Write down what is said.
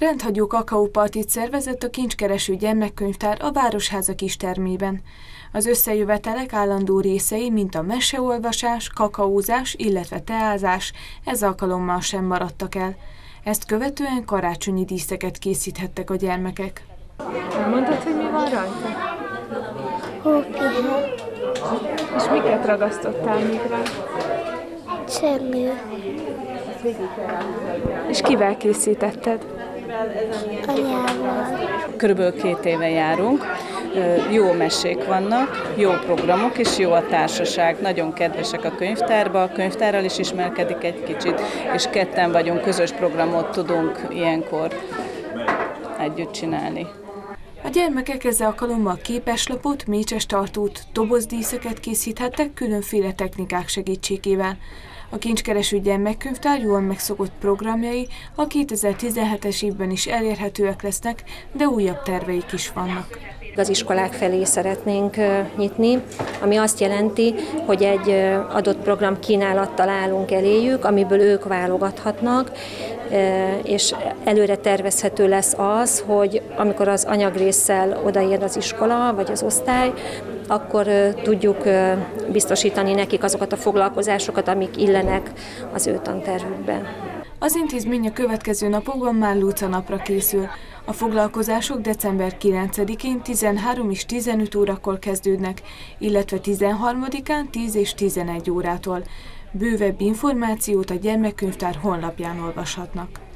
Rendhagyó kakaópartit szervezett a kincskereső gyermekkönyvtár a Városháza kistermében. Az összejövetelek állandó részei, mint a meseolvasás, kakaózás, illetve teázás, ez alkalommal sem maradtak el. Ezt követően karácsonyi díszeket készíthettek a gyermekek. Elmondtad, hogy mi van rajta? Hókihó, És miket ragasztottál még rá? csengő, És kivel készítetted? Körülbelül két éve járunk, jó mesék vannak, jó programok, és jó a társaság. Nagyon kedvesek a könyvtárba, a könyvtárral is ismerkedik egy kicsit, és ketten vagyunk, közös programot tudunk ilyenkor együtt csinálni. A gyermekek ezzel alkalommal képeslapot, mécses tartót, dobozdíszeket készíthettek különféle technikák segítségével. A kincskereső gyermekkönyvtár jól megszokott programjai a 2017-es évben is elérhetőek lesznek, de újabb terveik is vannak. Az iskolák felé szeretnénk nyitni, ami azt jelenti, hogy egy adott program kínálattal állunk eléjük, amiből ők válogathatnak, és előre tervezhető lesz az, hogy amikor az anyagrészsel odaér az iskola vagy az osztály, akkor tudjuk biztosítani nekik azokat a foglalkozásokat, amik illenek az ő tantervükbe. Az intézmény a következő napokban már Luca napra készül. A foglalkozások december 9-én 13 és 15 órakor kezdődnek, illetve 13-án 10 és 11 órától. Bővebb információt a gyermekkönyvtár honlapján olvashatnak.